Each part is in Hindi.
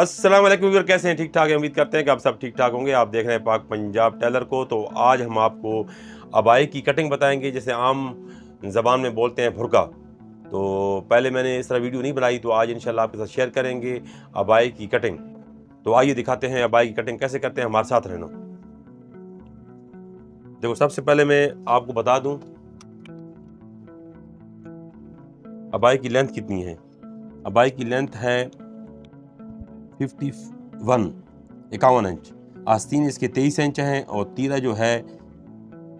अस्सलाम वालेकुम कैसे हैं? ठीक ठाक है? उम्मीद करते हैं कि आप सब ठीक ठाक होंगे। आप देख रहे हैं पाक पंजाब टेलर को। तो आज हम आपको अबाई की कटिंग बताएँगे, जैसे आम ज़बान में बोलते हैं भुरका। तो पहले मैंने इस तरह वीडियो नहीं बनाई तो आज इंशाल्लाह आपके साथ शेयर करेंगे अबाई की कटिंग। तो आइए दिखाते हैं अबाई की कटिंग कैसे करते हैं हमारे साथ रहना। देखो, सबसे पहले मैं आपको बता दूँ, अबाई की लेंथ कितनी है। अबाई की लेंथ है फिफ्टी वन इक्यावन इंच। आस्तीन इसके तेईस इंच हैं और तीरा जो है,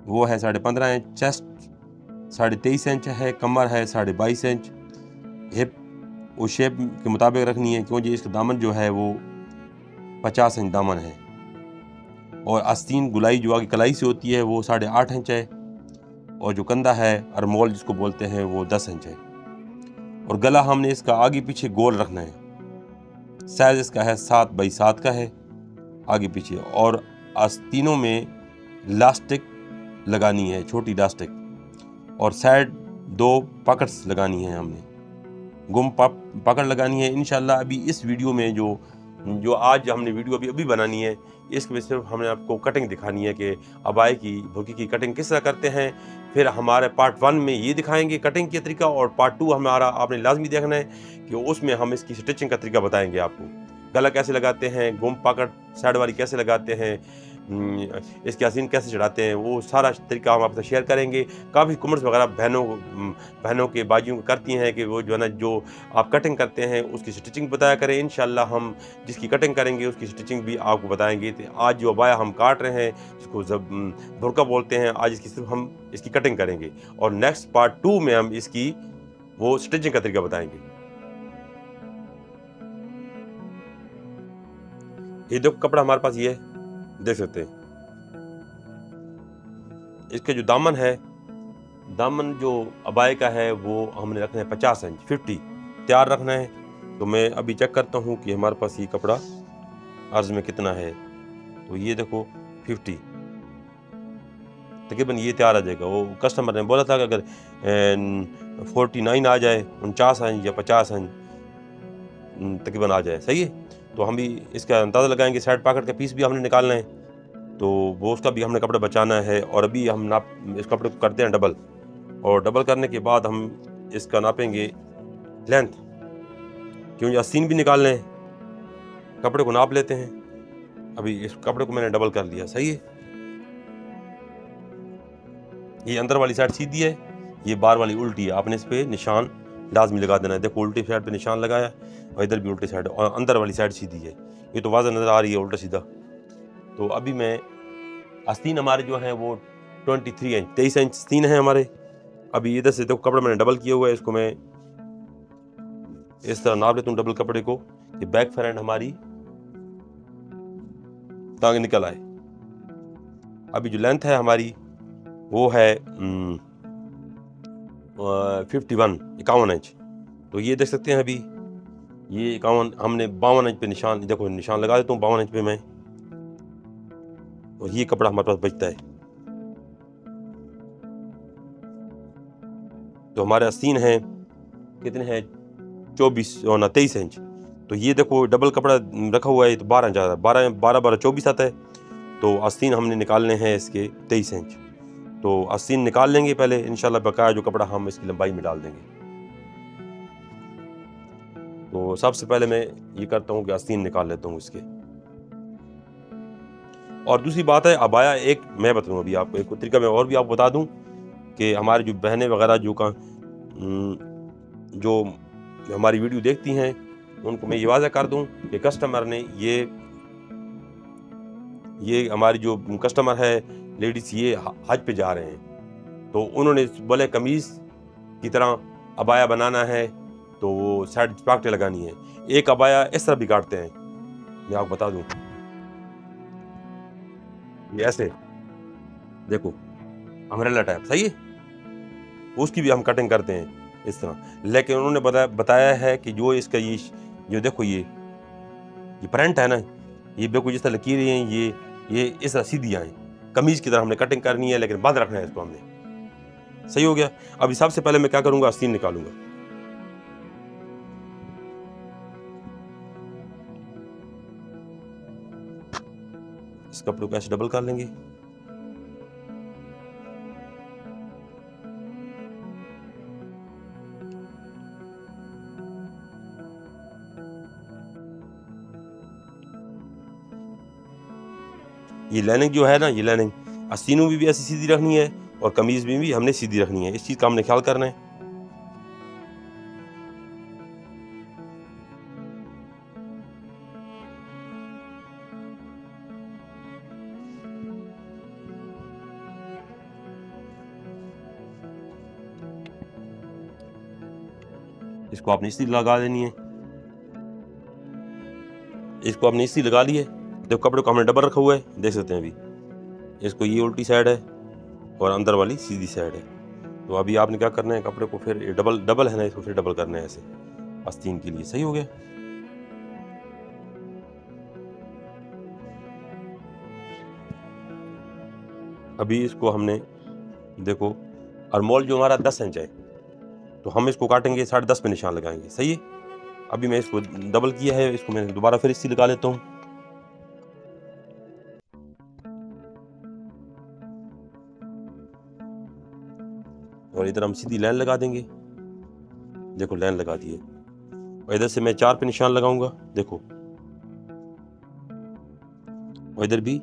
वो है साढ़े पंद्रह इंच। चेस्ट साढ़े तेईस इंच है, कमर है साढ़े बाईस इंच। हिप, उस शेप के मुताबिक रखनी है, क्योंकि इसका दामन जो है, वो पचास इंच दामन है। और आस्तीन गुलाई जो आगे कलाई से होती है, वो साढ़े आठ इंच है। और जो कंधा है, अरमोल जिसको बोलते हैं, वो दस इंच है। और गला हमने इसका आगे पीछे गोल रखना है। साइज़ इसका है सात बाई सात का है। आगे पीछे और आस्तीनों में लास्टिक लगानी है, छोटी लास्टिक और साइड दो पकड़स लगानी है हमने। गुम पकड़ लगानी है। इन अभी इस वीडियो में जो जो आज हमने वीडियो अभी अभी बनानी है, इसके सिर्फ़ हमने आपको कटिंग दिखानी है कि अबाई की भुकी की कटिंग किस तरह करते हैं फिर हमारे पार्ट वन में ये दिखाएँगे कटिंग के तरीका और पार्ट टू हमारा आपने लाजमी देखना है कि उसमें हम इसकी स्टिचिंग का तरीका बताएँगे आपको। गला कैसे लगाते हैं, गुम पाकट साइड वाली कैसे लगाते हैं इसके हसीन कैसे चढ़ाते हैं, वो सारा तरीका हम आपसे शेयर करेंगे। काफ़ी कुमर्स वगैरह बहनों बहनों के बाजियों को करती हैं कि वो जो है ना, जो आप कटिंग करते हैं, उसकी स्टिचिंग बताया करें। इन हम जिसकी कटिंग करेंगे, उसकी स्टिचिंग भी आपको बताएँगे। तो आज जो अबाया हम काट रहे हैं, जिसको जब भुरका बोलते हैं, आज इसकी सिर्फ़ हम इसकी कटिंग करेंगे। और नेक्स्ट पार्ट टू में हम इसकी वो स्टिचिंग का तरीका बताएँगे। ये देखो कपड़ा हमारे पास ये है। देख सकते हैं। इसके जो दामन है, दामन जो अबाई का है, वो हमने रखना है पचास इंच, फिफ्टी। तैयार रखना है। तो मैं अभी चेक करता हूँ कि हमारे पास ये कपड़ा अर्ज़ में कितना है। तो ये देखो, फिफ्टी। तकरीबन ये तैयार आ जाएगा। वो कस्टमर ने बोला था कि अगर फोर्टी नाइन आ जाए, उनचास इंच या पचास इंच तकरीबन आ जाए। सही है? तो हम भी इसका अंदाज़ा लगाएँगे साइड पॉकेट का पीस भी हमने निकालना है। तो वो उसका भी हमने कपड़ा बचाना है और अभी हम नाप, इस कपड़े को करते हैं डबल और डबल करने के बाद हम इसका नापेंगे लेंथ क्योंकि आस्तीन भी निकालने हैं। कपड़े को नाप लेते हैं। अभी इस कपड़े को मैंने डबल कर लिया, सही है? ये अंदर वाली साइड सीधी है, ये बार वाली उल्टी है। आपने इस पर निशान लाजमी लगा देना है। देखो, उल्टी साइड पे निशान लगाया और इधर भी उल्टी साइड और अंदर वाली साइड सीधी है। ये तो वाजह नज़र आ रही है, उल्टा सीधा। तो अभी मैं, आस्तीन हमारे जो हैं वो ट्वेंटी थ्री इंच तेईस इंच आस्तीन है हमारे। अभी इधर से देखो, कपड़ा मैंने डबल किया हुआ है, इसको मैं इस तरह नाप लेता हूँ डबल कपड़े को। ये बैक फ्रंट हमारी तांगे निकल आए। अभी जो लेंथ है हमारी, वो है फिफ्टी वन, इक्यावन इंच। तो ये देख सकते हैं अभी, ये इक्यावन, हमने बावन इंच पे निशान, देखो निशान लगा देता हूँ बावन इंच पे मैं। और ये कपड़ा हमारे पास बचता है। तो हमारे आस्तीन है, कितने हैं? चौबीस और ना तेईस इंच। तो ये देखो, डबल कपड़ा रखा हुआ है तो बारह इंच आता है। बारह बारह बारह, चौबीस आता है। तो आस्तीन हमने निकालने हैं इसके तेईस इंच। तो आस्तीन निकाल लेंगे पहले, इंशाल्लाह बकाया जो कपड़ा हम इसकी लंबाई में डाल देंगे। तो सबसे पहले मैं ये करता हूँ कि आस्तीन निकाल लेता हूँ इसके। और दूसरी बात है अबाया एक, मैं बताऊँ अभी आपको, एक तरीका मैं और भी आपको बता दूँ कि हमारी जो बहनें वगैरह जो का जो हमारी वीडियो देखती हैं, उनको मैं ये वाजह कर दूँ कि कस्टमर ने ये ये हमारी जो कस्टमर है लेडीज़ ये हज पे जा रहे हैं। तो उन्होंने बोले कमीज़ की तरह अबाया बनाना है तो वो साइड पाकटें लगानी है। एक अबाया इस तरह भी काटते हैं। मैं आपको बता दूँ। ये ऐसे। देखो अमरेला टाइप सही है? उसकी भी हम कटिंग करते हैं इस तरह। लेकिन उन्होंने बताया बताया है कि जो इसका ये जो देखो ये ये प्रिंट है ना, ये बिल्कुल जिस तरह लकीरें हैं, ये ये इस तरह सीधी आए। कमीज की तरह हमने कटिंग करनी है, लेकिन बंद रखना है इसको हमने। सही हो गया। अभी सबसे पहले मैं क्या करूँगा? आस्तीन निकालूँगा। इस कपड़े को ऐसे डबल कर लेंगे। ये लाइनिंग जो है ना ये लाइनिंग आस्तीनों भी, भी ऐसी सीधी रखनी है और कमीज़ में भी हमने सीधी रखनी है। इस चीज़ का हमने ख्याल करना है। इसको आपने इसी लगा देनी है। इसको आपने इसी लगा लिए देखो कपड़े को हमने डबल रखा हुआ है, देख सकते हैं अभी। इसको ये उल्टी साइड है और अंदर वाली सीधी साइड है। तो अभी आपने क्या करना है, कपड़े को फिर डबल डबल है ना, इसको फिर डबल करना है ऐसे। आस्तीन के लिए, सही हो गया? अभी इसको हमने, देखो, अरमोल जो हमारा दस इंच है तो हम इसको काटेंगे, साढ़े दस पे निशान लगाएँगे, सही है? अभी मैं इसको डबल किया है, इसको मैं दोबारा फिर इसी लगा लेता हूँ। और इधर हम सीधी लाइन लगा देंगे। देखो, लाइन लगा दिए और इधर से मैं चार पे निशान लगाऊँगा। देखो। और इधर भी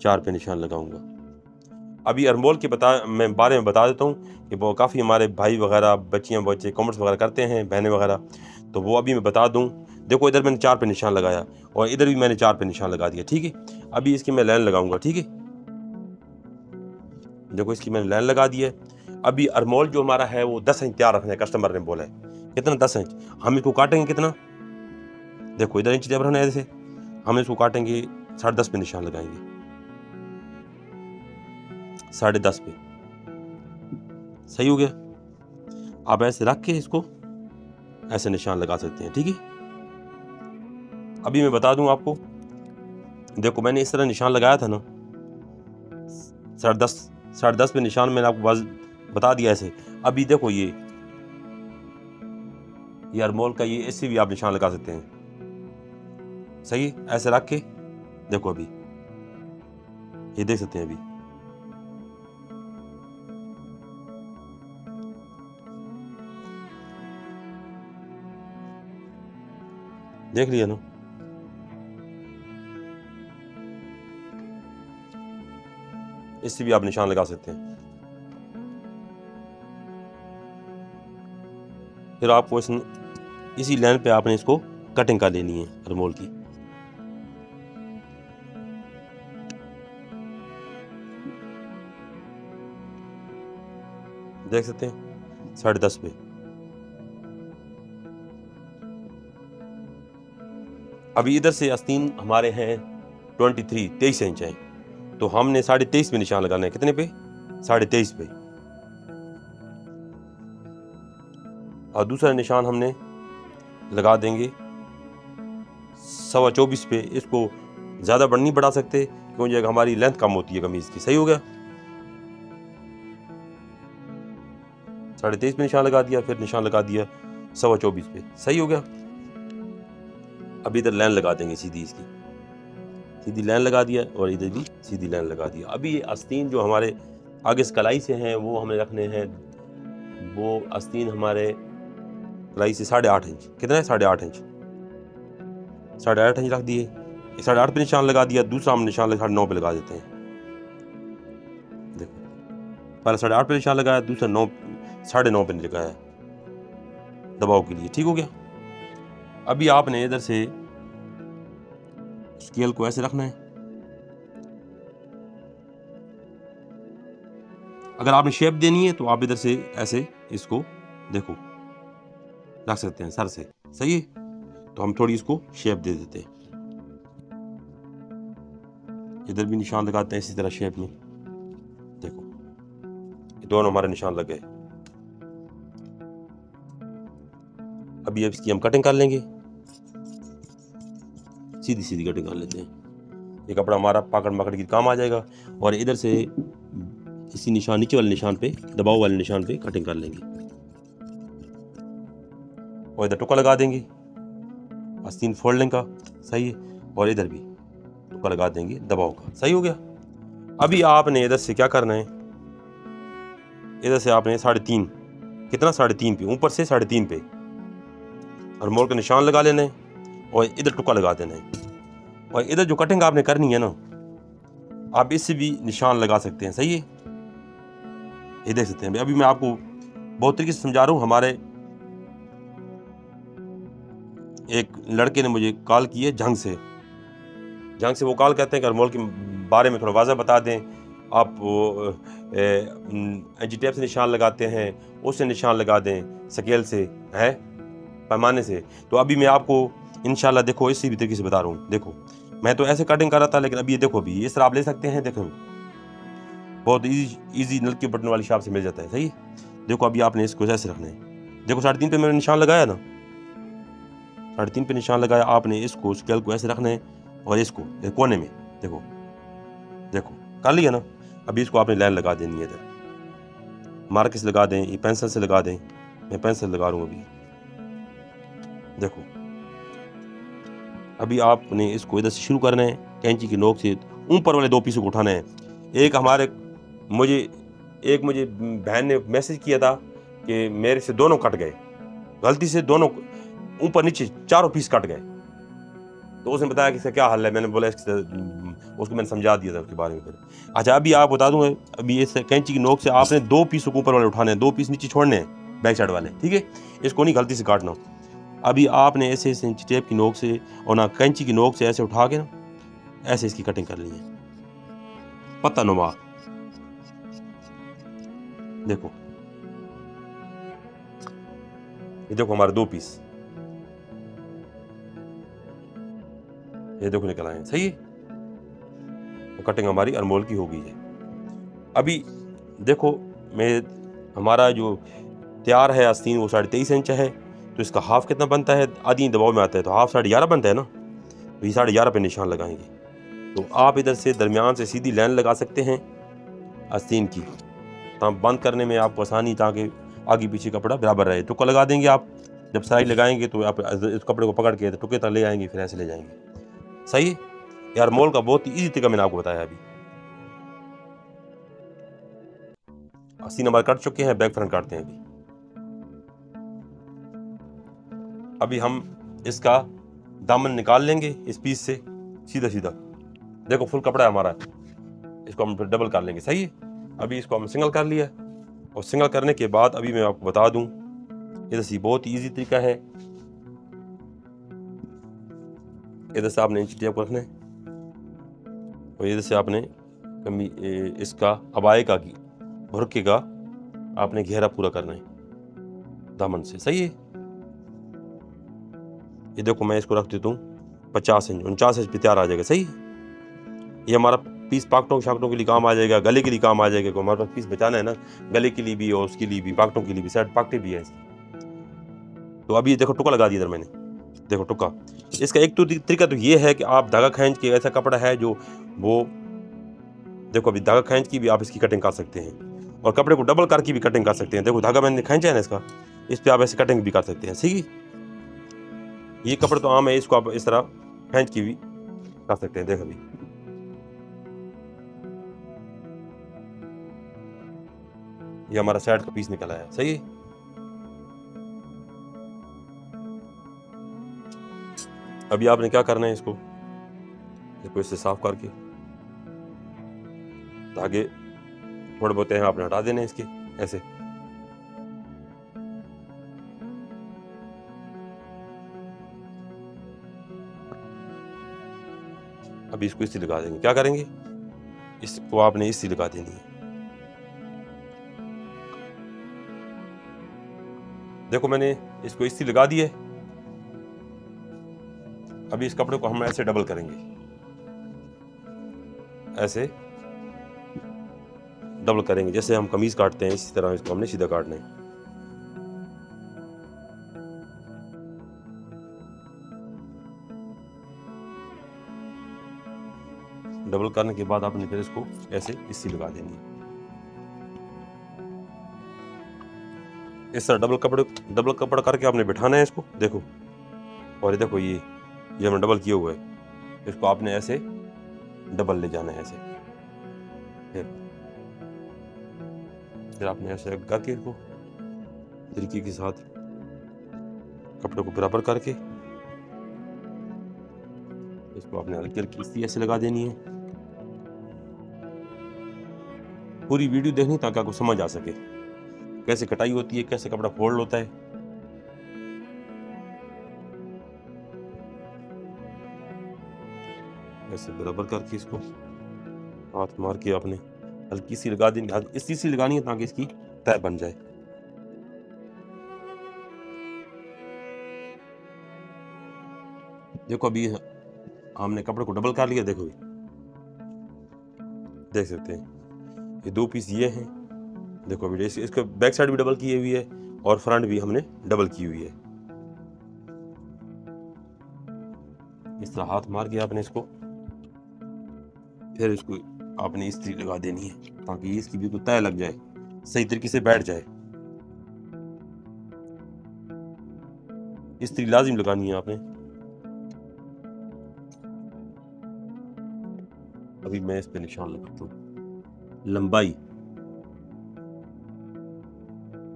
चार पे निशान लगाऊँगा। अभी अरमोल के बता, मैं बारे में बता देता हूँ कि वो काफ़ी हमारे भाई वगैरह, बच्चियाँ, बच्चे, कॉमर्स वगैरह करते हैं, बहनें वगैरह। तो वो अभी मैं बता दूँ। देखो, इधर मैंने चार पे निशान लगाया और इधर भी मैंने चार पे निशान लगा दिया, ठीक है? अभी इसकी मैं लाइन लगाऊँगा, ठीक है? देखो, इसकी मैंने लाइन लगा दी है। अभी अरमोल जो हमारा है, वो दस इंच तैयार रखना है कस्टमर ने बोला है। कितना दस इंच? हम इसको काटेंगे कितना? देखो, इधर इंच टेप रखना है ऐसे हम इसको काटेंगे, साढ़े दस पे निशान लगाएँगे। साढ़े दस पे। सही हो गया? आप ऐसे रख के इसको, ऐसे निशान लगा सकते हैं, ठीक है? अभी मैं बता दूँ आपको, देखो, मैंने इस तरह निशान लगाया था ना, साढ़े दस साढ़े दस पे निशान मैंने आपको बता दिया ऐसे अभी देखो ये। ये अरमोल का ये ऐसे भी आप निशान लगा सकते हैं। सही ऐसे रख के देखो अभी। ये देख सकते हैं अभी। देख लिया ना। इससे भी आप निशान लगा सकते हैं। फिर आपको इस इसी लाइन पे आपने इसको कटिंग कर लेनी है, अरमोल की। देख सकते हैं, साढ़े दस पे। अभी इधर से आस्तीन हमारे हैं ट्वेंटी थ्री तेईस इंच हैं। तो हमने साढ़े तेईस पे निशान लगाना है। कितने पे? साढ़े तेईस पे। और दूसरा निशान हमने लगा देंगे। सवा चौबीस पे इसको ज़्यादा बढ़ नहीं बढ़ा सकते, क्योंकि हमारी लेंथ कम होती है कमीज़ की। सही हो गया। साढ़े तेईस पे निशान लगा दिया, फिर निशान लगा दिया सवा चौबीस पे। सही हो गया। अभी इधर लाइन लगा देंगे सीधी इसकी। सीधी लाइन लगा दिया और इधर भी सीधी लाइन लगा दिया। अभी ये आस्तीन जो हमारे आगे कलाई से हैं, वो हमें रखने हैं। वो आस्तीन हमारे कलाई से साढ़े आठ इंच। कितना है साढ़े आठ इंच? साढ़े आठ इंच रख दिए। साढ़े आठ पे निशान लगा दिया, दूसरा हम निशान साढ़े नौ पे लगा देते हैं। देखो, पहले साढ़े आठ पे निशान लगाया, दूसरा नौ, साढ़े नौ पे लगाया। दबाव के लिए, ठीक हो गया? अभी आपने इधर से स्केल को ऐसे रखना है। अगर आपने शेप देनी है तो आप इधर से ऐसे इसको देखो। रख सकते हैं सर से। सही है? तो हम थोड़ी इसको शेप दे देते हैं। इधर भी निशान लगाते हैं इसी तरह शेप में। देखो, ये दोनों हमारे निशान लग गए। अभी अब इसकी हम कटिंग कर लेंगे। सीधी सीधी कटिंग कर लेते हैं। ये कपड़ा हमारा पकड़ मकड़ की काम आ जाएगा और इधर से इसी निशान, नीचे वाले निशान पे, दबाव वाले निशान पे कटिंग कर लेंगे। और इधर टुका लगा देंगे। आस्तीन फोल्डिंग का, सही है, और इधर भी तुक्का लगा देंगे, दबाव का। सही हो गया। अभी आपने इधर से क्या करना है? इधर से आपने साढ़े तीन, कितना? साढ़े तीन पे, ऊपर से साढ़े तीन पे। और मोड़ का निशान लगा लेना है, और इधर टुक्का लगा देना है। और इधर जो कटिंग आपने करनी है ना, आप इससे भी निशान लगा सकते हैं, सही है? ये देख सकते हैं। अभी मैं आपको बहुत तरीके से समझा रहा हूँ, हमारे एक लड़के ने मुझे कॉल की है जंग से। जंग से वो कॉल कहते हैं कि अरमोल के बारे में थोड़ा वाजह बता दें। आप एंजी से निशान लगाते हैं, उससे निशान लगा दें, स्केल से, है? पैमाने से। तो अभी मैं आपको इन देखो, इसी भी तरीके से बता रहा हूँ। देखो, मैं तो ऐसे कटिंग कर रहा था, लेकिन अभी ये देखो, अभी इस तरह आप ले सकते हैं, देखो। बहुत इजी इजी नल के बटन वाली शॉप से मिल जाता है, सही? देखो, अभी आपने इसको ऐसे रखना है। देखो, साढ़े तीन पे मैंने निशान लगाया ना। साढ़े तीन पे निशान लगाया आपने इसको स्केल को, ऐसे रखना है और इसको कोने में। देखो देखो, कर लिया ना? अभी इसको आपने लाइन लगा देनी है इधर। मार्किस लगा दें, ये पेंसिल से लगा दें। मैं पेंसिल लगा रहा अभी। देखो, अभी आपने इसको इधर से शुरू करना है, कैंची की नोक से ऊपर वाले दो पीसों को उठाना है। एक हमारे, मुझे, एक मुझे बहन ने मैसेज किया था कि मेरे से दोनों कट गए। गलती से दोनों ऊपर नीचे चारों पीस कट गए। तो उसने बताया कि इसका क्या हल है? मैंने बोला, इसके, उसको मैंने समझा दिया था उसके बारे में फिर। अच्छा अभी आप बता दूँ, अभी इस कैंची की नोक से आपने दो पीस ऊपर वाले उठाने हैं, दो पीस नीचे छोड़ने हैं बैक साइड वाले, ठीक है? इसको नहीं गलती से काटना। अभी आपने ऐसे ऐसे टेप की नोक से और ना कैंची की नोक से ऐसे उठा के ना, ऐसे इसकी कटिंग कर ली है। पता नुमा। देखो। ये देखो हमारे दो पीस ये देखो निकल आए सही? है तो कटिंग हमारी अनमोल की हो गई है। अभी देखो, मैं, हमारा जो तैयार है आस्तीन, वो साढ़े तेईस इंच है तो इसका हाफ़ कितना बनता है? आधी दबाव में आता है तो हाफ़ साढ़े ग्यारह बनता है ना? तो ये साढ़े ग्यारह पे निशान लगाएँगे। तो आप इधर से दरमियान से सीधी लाइन लगा सकते हैं आस्तीन की। तो बंद करने में आपको आसानी, ताकि आगे पीछे कपड़ा बराबर रहे। टुका लगा देंगे आप। जब साइड लगाएँगे तो आप इस कपड़े को पकड़ के टुके तक ले आएँगे, फिर ऐसे ले जाएँगे। सही यार मोल का बहुत ही ईजी तरीका मैंने आपको बताया अभी। अस्सी नंबर कट चुके हैं बैक फ्रंट काटते हैं अभी। अभी हम इसका दामन निकाल लेंगे इस पीस से, सीधा सीधा। देखो फुल कपड़ा है हमारा। इसको हम डबल कर लेंगे, सही है? अभी इसको हम सिंगल कर लिया। और सिंगल करने के बाद अभी मैं आपको बता दूँ, ये सी बहुत ईजी तरीका है। इधर से आपने इंची टेप को रखना है। और इधर से आपने कमी इसका अबाए का की, भुरके का आपने घेरा पूरा करना है। दामन से, सही है? ये देखो, मैं इसको रख देता हूँ पचास इंच, उनचास इंच पे तैयार आ जाएगा, सही ये हमारा पीस पाकटों, शाकटों के लिए काम आ जाएगा, गले के लिए काम आ जाएगा हमारे पास पीस बचाना है ना, गले के लिए भी और उसके लिए भी, पाकटों के लिए भी, साइड पाकटे भी है तो अभी देखो टुका लगा दिया इधर मैंने। देखो, टुका। इसका एक तो तरीका तो ये है कि आप धागा खींच के ऐसा कपड़ा है जो वो, देखो अभी धागा खींच की भी आप इसकी कटिंग कर सकते हैं और कपड़े को डबल करके भी कटिंग कर सकते हैं। देखो, धागा मैंने खींचा है ना इसका, इस पर आप ऐसे कटिंग भी कर सकते हैं, सही? ये कपड़े तो आम है, इसको आप इस तरह खींच की भी कर सकते हैं, देखो अभी। ये हमारा साइड का पीस निकल आया सही? अभी आपने क्या करना है इसको? इसको इससे साफ़ करके। धागे थोड़े बहुत हैं, आपने हटा देने इसके, ऐसे। अभी इसको इसी लगा देंगे। क्या करेंगे? इसको आपने इसी लगा देनी है। देखो, मैंने इसको इसी लगा दी है। अभी इस कपड़े को हम ऐसे डबल करेंगे। ऐसे डबल करेंगे, जैसे हम कमीज काटते हैं, इसी तरह इसको हमने सीधा काटना है। डबल करने के बाद आपने फिर इसको ऐसे इसी लगा देंगे। इस तरह डबल कपड़े डबल कपड़ा करके आपने बिठाना है इसको, देखो। और ये देखो, ये ये हमने डबल किए हुए इसको आपने ऐसे डबल ले जाना है ऐसे। फिर फिर आपने ऐसे करके इसको तरीके के साथ कपड़े को बराबर करके, इसको आपने हल्की हल्की इस्ती ऐसे लगा देनी है। पूरी वीडियो देखनी ताकि आपको समझ आ सके। कैसे कटाई होती है, कैसे कपड़ा फोल्ड होता है। ऐसे बराबर करके इसको हाथ मार के आपने हल्की सी लगा देनी इसी सी लगानी है ताकि इसकी तय बन जाए। देखो अभी हमने कपड़े को डबल कर लिया, देखो देख सकते हैं। ये दो पीस ये हैं। देखो अभी इसका बैक साइड भी डबल की हुई है और फ्रंट भी हमने डबल की हुई है। इस तरह हाथ मार के आपने इसको फिर इसको आपने इस्त्री लगा देनी है, ताकि इसकी बिल्कुल तय लग जाए, सही तरीके से बैठ जाए। इस्त्री लाजिम लगानी है आपने। अभी मैं इस पे निशान लगाता हूँ। लंबाई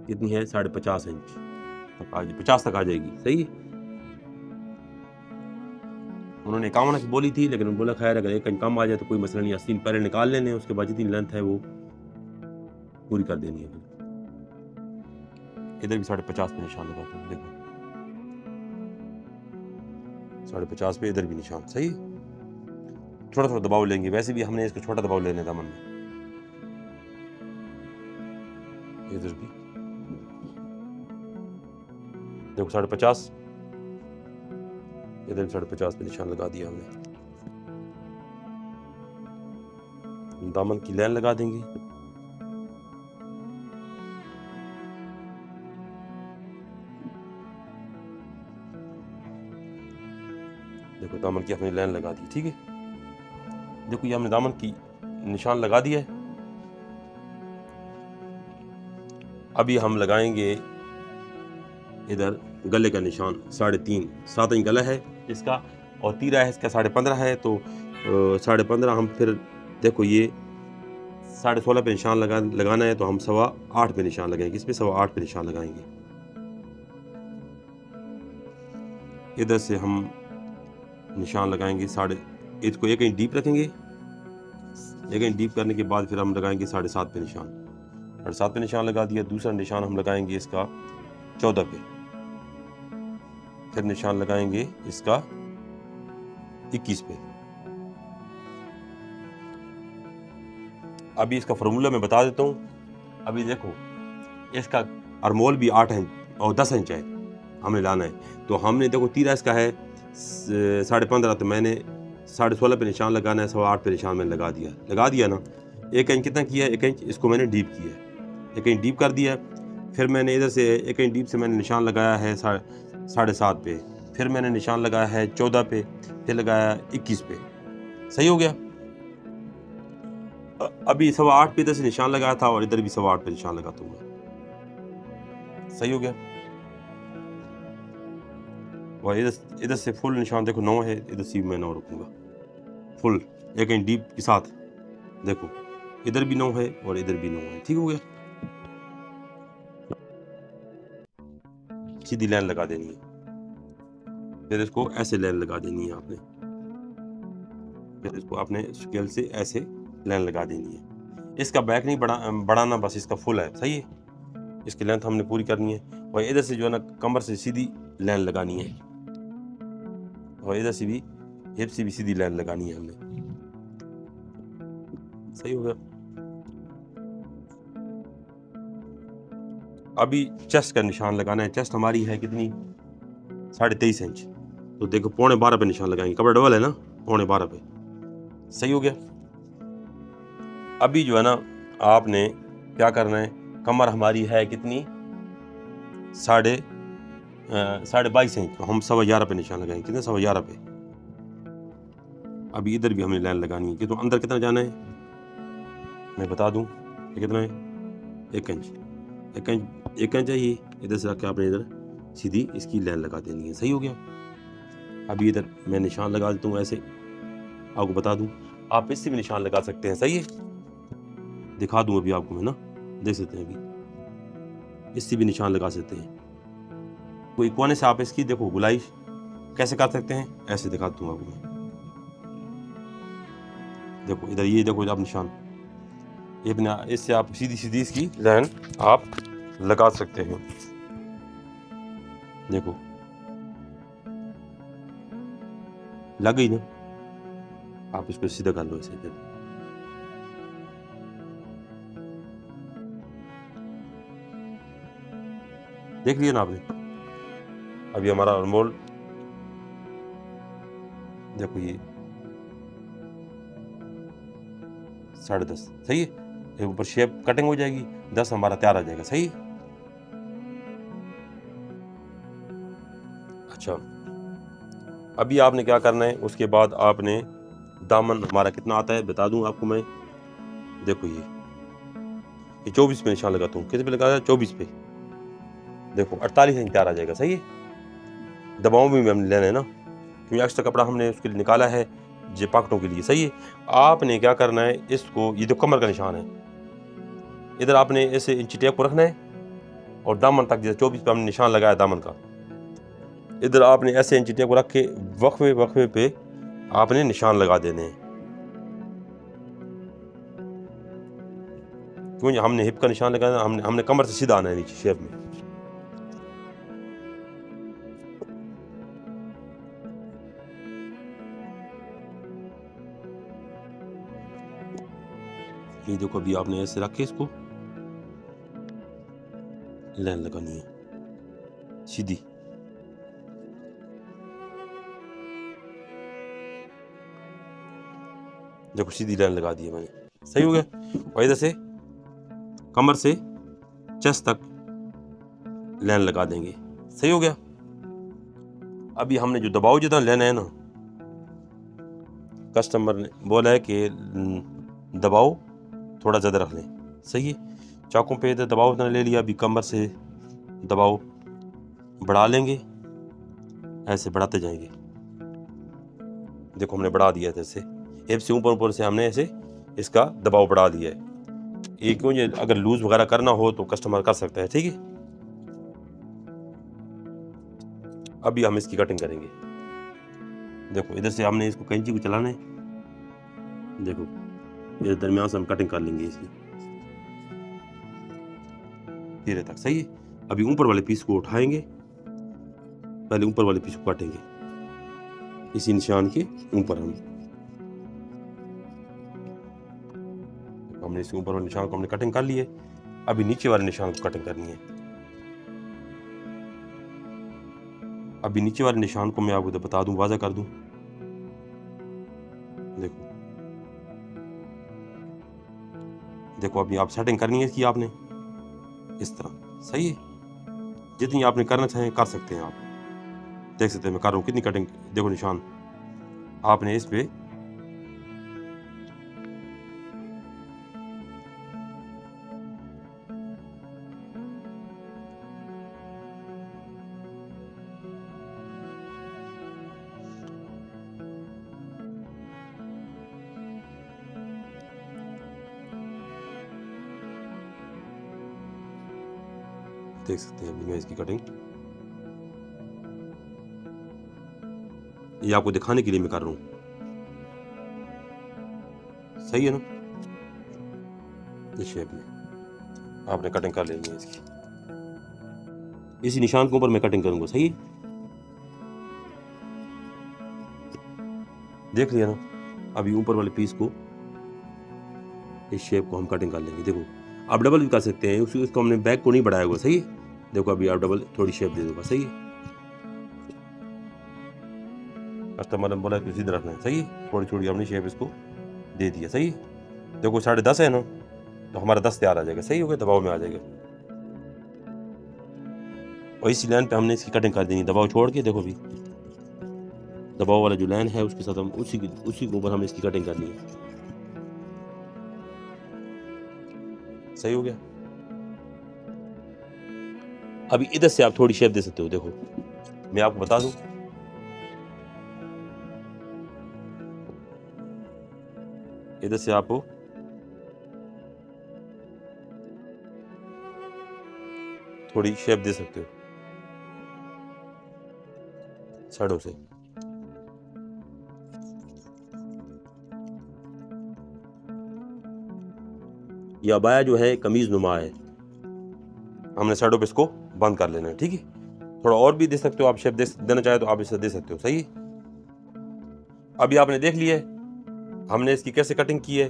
कितनी है? साढ़े पचास इंच। पचास तक आ जाएगी। सही है? उन्होंने इक्यावन की बोली थी, लेकिन बोला, खैर, अगर एक कम आ जाए तो कोई मसला नहीं अस्सी पहले निकाल लेने उसके बाद जितनी लेंथ है वो पूरी कर देनी है इधर भी साढ़े पचास पे निशान लगाता हूँ, देखो। साढ़े पचास पे इधर भी निशान, सही? थोड़ा थोड़ा दबाव लेंगे, वैसे भी हमने इसको छोटा दबाव लेने था मन में। इधर भी। देखो, साढ़े पचास। इधर साढ़े पचास पे निशान लगा दिया हमने। दामन की लाइन लगा देंगे। देखो, दामन की हमने लाइन लगा दी, ठीक है? देखो, ये हमने दामन की निशान लगा दिया है। अभी हम लगाएँगे इधर गले का निशान, साढ़े तीन। सात इंच गला है। इसका और तीरा है, इसका साढ़े पंद्रह है तो साढ़े पंद्रह हम फिर, देखो ये साढ़े सोलह पे निशान लगा, लगाना है तो हम सवा आठ पे निशान लगाएँगे। इस पे सवा आठ पे निशान लगाएँगे। इधर से हम निशान लगाएँगे साढ़े, इसको एक इंच डीप रखेंगे। एक इंच डीप करने के बाद फिर हम लगाएँगे साढ़े सात पे निशान। साढ़े सात पे निशान लगा दिया, दूसरा निशान हम लगाएँगे इसका चौदह पे। फिर निशान लगाएँगे इसका 21 पे। अभी इसका फॉर्मूला मैं बता देता हूँ। अभी देखो, इसका अरमोल भी आठ इंच और दस इंच है हमें लाना है। तो हमने देखो तीरा इसका है साढ़े पंद्रह तो मैंने साढ़े सोलह पे निशान लगाना है, सवा आठ पे निशान मैंने लगा दिया। लगा दिया ना? एक इंच कितना किया एक इंच, इसको मैंने डीप किया एक इंच डीप कर दिया फिर मैंने इधर से एक इंच डीप से मैंने निशान लगाया है सात पे। फिर मैंने निशान लगाया है चौदह पे, फिर लगाया इक्कीस पे। सही हो गया? अभी सवा आठ पे इधर से निशान लगाया था और इधर भी सवा आठ पे निशान लगाता हूँ सही हो गया? और इधर इधर से फुल निशान देखो, नौ है, इधर से मैं नौ रखूँगा। फुल, एक इंच डीप के साथ। देखो, इधर भी नौ है और इधर भी नौ है। ठीक हो गया? सीधी लाइन लगा देनी है। फिर इसको ऐसे लाइन लगा देनी है आपने। फिर इसको आपने स्केल से ऐसे लाइन लगा देनी है। इसका बैक नहीं बढ़ा, बढ़ाना, बस इसका फुल है, सही है? इसकी लेंथ हमने पूरी करनी है और इधर से जो है ना, कमर से सीधी लाइन लगानी है। और इधर से भी हिप से भी सीधी लाइन लगानी है हमने। सही हो गया। अभी चेस्ट का निशान लगाना है। चेस्ट हमारी है कितनी? साढ़े तेईस इंच। तो देखो, पौने बारह पे निशान लगाएँगे। कपड़ा डबल है ना? पौने बारह पे। सही हो गया? अभी जो है ना, आपने क्या करना है? कमर हमारी है कितनी? साढ़े साढ़े बाईस इंच। तो हम सवा ग्यारह पे निशान लगाएँगे। कितने? सवा ग्यारह पे। अभी इधर भी हमें लाइन लगानी है। कि तो अंदर कितना जाना है? मैं बता दूँ कितना है? एक इंच। एक इंच एक इंच चाहिए इधर से रख आपने इधर सीधी इसकी लाइन लगा देनी है। सही हो गया? अभी इधर मैं निशान लगा देता हूँ ऐसे। आपको बता दूँ, आप इससे भी निशान लगा सकते हैं, सही है? दिखा दूँ अभी आपको मैं ना? देख सकते हैं अभी। इससे भी निशान लगा सकते हैं। कोई कोने से आप इसकी देखो गुलाई कैसे कर सकते हैं? ऐसे दिखा दूँ आपको मैं। देखो, इधर ये देखो, आप निशान। ये बिना इससे आप सीधी सीधी इसकी लाइन आप लगा सकते हैं। देखो। लग गई ना? आप इसको सीधा कर लो ऐसे देख लिया ना आपने? अभी हमारा अनमोल। देखो ये। साढ़े दस। सही है? ऊपर शेप कटिंग हो जाएगी, दस हमारा तैयार आ जाएगा, सही? अच्छा अभी आपने क्या करना है? उसके बाद आपने दामन हमारा कितना आता है, बता दूँ आपको मैं। देखो ये ये चौबीस पे निशान लगाता हूँ। कितने पे लगा चौबीस पे। देखो, अड़तालीस इंच तैयार आ जाएगा, सही है? दबाव भी हमने लेना है ना? क्योंकि एक्स्ट्रा कपड़ा हमने उसके लिए निकाला है जे पाकटों के लिए, सही है? आपने क्या करना है, इसको, ये तो कमर का निशान है। इधर आपने ऐसे इंची टेप को रखना है और दामन तक जैसे चौबीस पे हमने निशान लगाया दामन का। इधर आपने ऐसे इंची टेप को रख के वक्फे वक्फे पे आपने निशान लगा देने हैं। क्योंकि हमने हिप का निशान लगाना हमने हमने कमर से सीधा आना है नीचे शेप में। ये देखो अभी आपने ऐसे रखे इसको। लाइन लगानी है सीधी देखो, सीधी लाइन लगा दी है मैंने। सही हो गया? और इधर से, कमर से चेस्ट तक लाइन लगा देंगे। सही हो गया? अभी हमने जो दबाव जितना लेना है ना। कस्टमर ने बोला है कि दबाव थोड़ा ज़्यादा रख लें। सही है? चाकों पे इधर दबाव उतना ले लिया, अभी कमर से दबाव बढ़ा लेंगे, ऐसे बढ़ाते जाएँगे। देखो हमने बढ़ा दिया है ऐसे हिप से ऊपर ऊपर से हमने ऐसे इसका दबाव बढ़ा दिया है। ये क्यों ये अगर लूज वगैरह करना हो तो कस्टमर कर सकता है, ठीक है? अभी हम इसकी कटिंग करेंगे। देखो इधर से हमने इसको कैंची को चलाना है। देखो इधर दरमियान से हम कटिंग कर लेंगे इसकी। धीरे तक। सही है। अभी ऊपर वाले पीस को उठाएँगे। पहले ऊपर वाले पीस को काटेंगे। इसी निशान के ऊपर हम। हमने इसके ऊपर वाले निशान को हमने कटिंग कर लिए। अभी नीचे वाले निशान को कटिंग करनी है। अभी नीचे वाले निशान को मैं आपको बता दूँ, वाजा कर दूँ। देखो। देखो, अभी आप सेटिंग करनी है इसकी आपने। इस तरह। सही है। जितनी आपने करना चाहें, कर सकते हैं आप। देख सकते हैं मैं कर रहा हूँ। कितनी कटिंग देखो निशान। आपने इस पे देख सकते हैं अभी मैं इसकी कटिंग ये आपको दिखाने के लिए मैं कर रहा हूँ। सही है ना? इस शेप में। आपने कटिंग कर लेनी है इसकी। इसी निशान के ऊपर मैं कटिंग करूँगा, सही है? देख लिया ना अभी ऊपर वाले पीस को इस शेप को हम कटिंग कर लेंगे। देखो, आप डबल भी कर सकते हैं उसको हमने बैक को नहीं बढ़ाया हुआ सही है? देखो अभी आप डबल थोड़ी शेप दे दूँगा सही है? कस्टमर ने बोला कि सीधा रखना सही है? थोड़ी थोड़ी हमने शेप इसको दे दिया, सही है? देखो साढ़े दस है ना तो हमारा दस तैयार आ जाएगा, सही हो गया? दबाव में आ जाएगा। और इसी लाइन पे हमने इसकी कटिंग कर देनी दबाव छोड़ के देखो भी दबाव वाला जो लाइन है, उसके साथ हम उसी उसी के ऊपर हमें इसकी कटिंग करनी है। सही हो गया? अभी इधर से आप थोड़ी शेप दे सकते हो, देखो। मैं आपको बता दूँ। इधर से आप थोड़ी शेप दे सकते हो। साइडों से। यह अबाया जो है, कमीज नुमा है। हमने साइडों पे इसको बंद कर लेना है, ठीक है? थोड़ा और भी दे सकते हो आप शेप दे देना चाहे तो आप इसे दे सकते हो, सही है? अभी आपने देख लिया हमने इसकी कैसे कटिंग की है?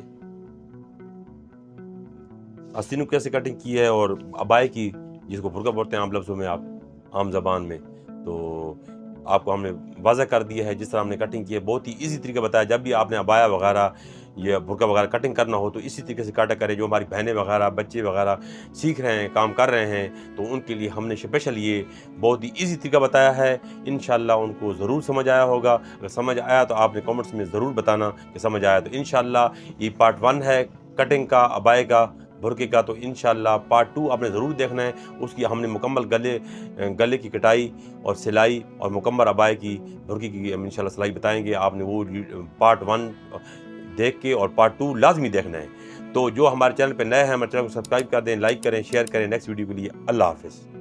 आस्तीनों कैसे कटिंग की है और अबाए की, जिसको फुरका बोलते हैं आम लफ्ज़ों में, आप आम जबान में तो आपको हमने वाजह कर दिया है, जिस तरह हमने कटिंग की है, बहुत ही इजी तरीका बताया, जब भी आपने अबाया वगैरह या बुरका वगैरह कटिंग करना हो तो इसी तरीके से काटा करें, जो हमारी बहनें वगैरह, बच्चे वगैरह सीख रहे हैं, काम कर रहे हैं तो उनके लिए हमने स्पेशल ये बहुत ही ईजी तरीका बताया है। इन उनको ज़रूर समझ आया होगा। अगर समझ आया तो आपने कॉमेंट्स में ज़रूर बताना कि समझ आया। तो इन ये पार्ट वन है कटिंग का अबाए का, भुरके का तो इन पार्ट टू आपने ज़रूर देखना है। उसकी हमने मुकम्मल गले गले की कटाई और सिलाई और मुकम्मल अबाए की, भुरके की हम इन सिलाई बताएँगे। आपने वो पार्ट वन देख के और पार्ट टू लाजमी देखना है। तो जो हमारे चैनल पर नए हैं, हमारे चैनल को सब्सक्राइब कर दें लाइक करें शेयर करें। नेक्स्ट वीडियो के लिए अल्लाह हाफिज़।